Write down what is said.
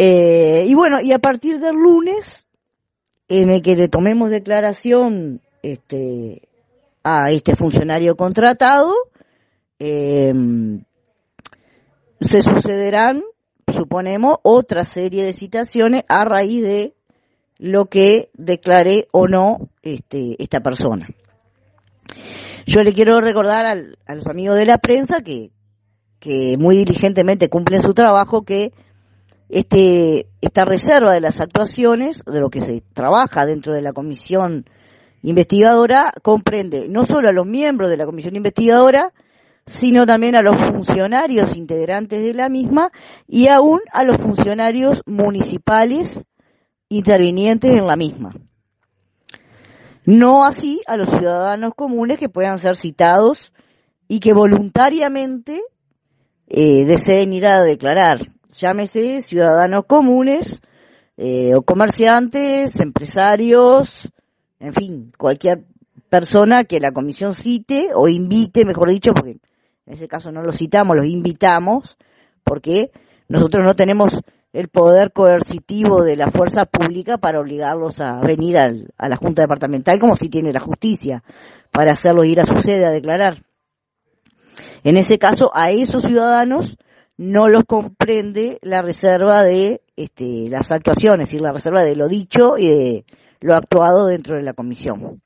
Eh, y bueno, y a partir del lunes, en el que le tomemos declaración este, a este funcionario contratado, eh, se sucederán, suponemos, otra serie de citaciones a raíz de lo que declare o no este, esta persona. Yo le quiero recordar a los amigos de la prensa que, que muy diligentemente cumplen su trabajo que este, esta reserva de las actuaciones, de lo que se trabaja dentro de la comisión investigadora, comprende no solo a los miembros de la comisión investigadora, sino también a los funcionarios integrantes de la misma y aún a los funcionarios municipales intervinientes en la misma. No así a los ciudadanos comunes que puedan ser citados y que voluntariamente eh, deseen ir a declarar. Llámese ciudadanos comunes eh, o comerciantes, empresarios, en fin, cualquier persona que la comisión cite o invite, mejor dicho, porque en ese caso no los citamos, los invitamos, porque nosotros no tenemos el poder coercitivo de la fuerza pública para obligarlos a venir al, a la Junta Departamental como si tiene la justicia, para hacerlos ir a su sede a declarar. En ese caso, a esos ciudadanos no los comprende la reserva de este, las actuaciones, y la reserva de lo dicho y de lo actuado dentro de la comisión.